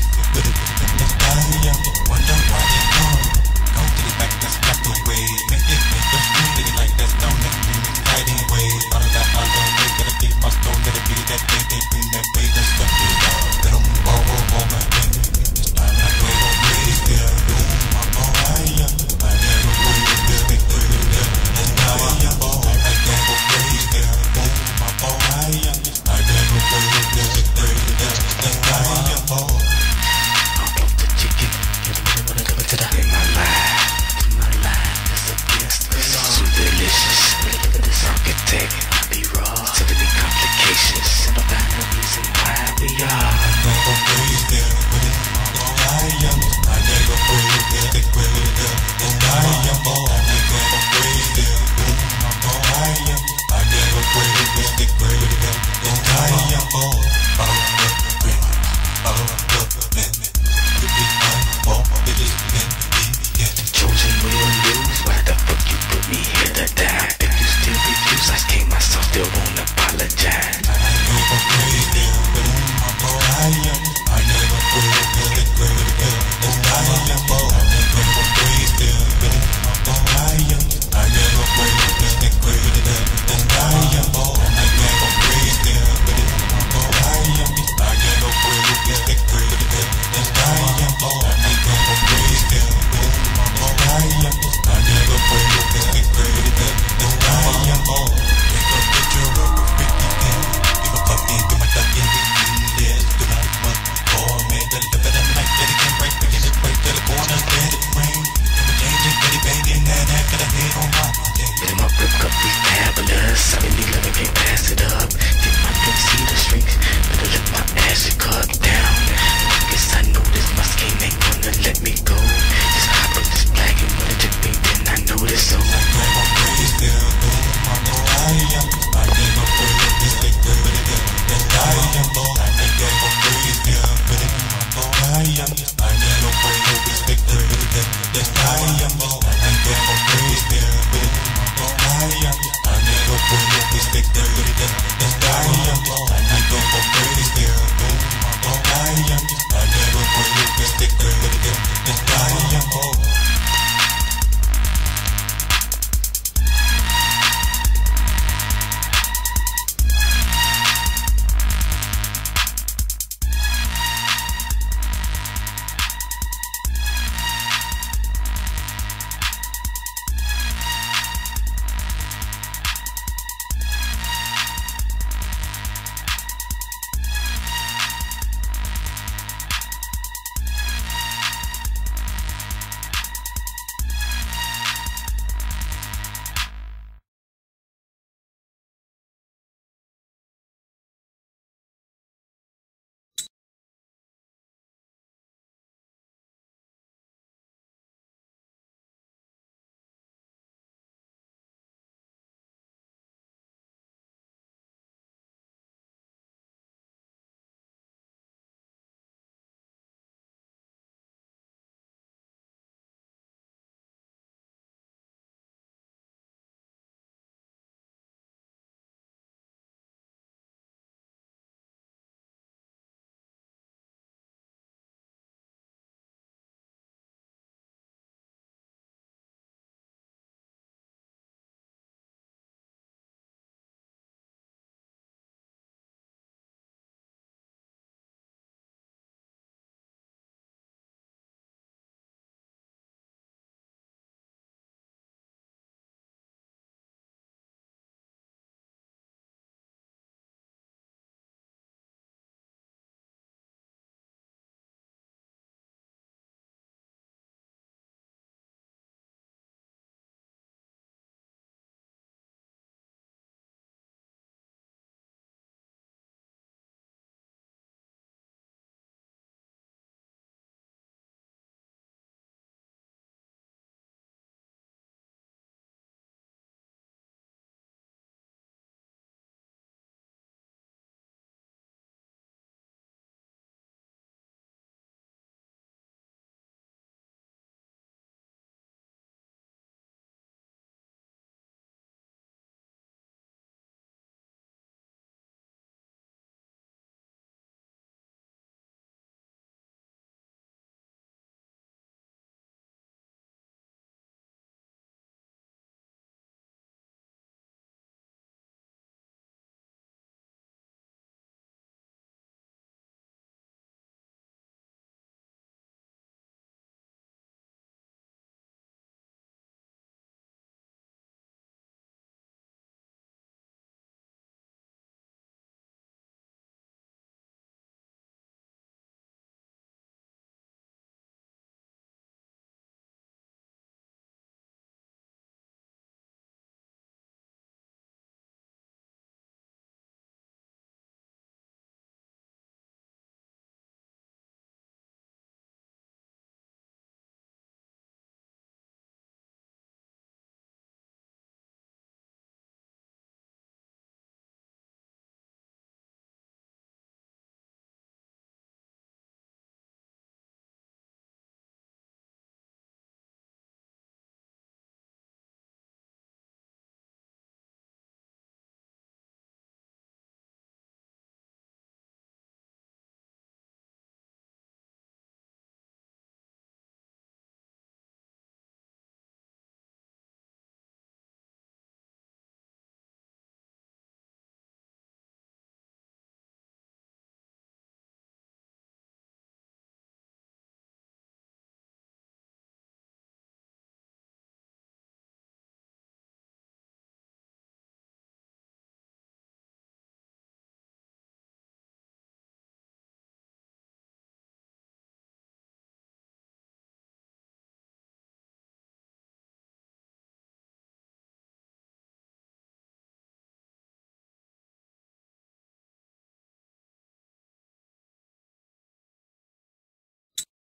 ¡Qué darkness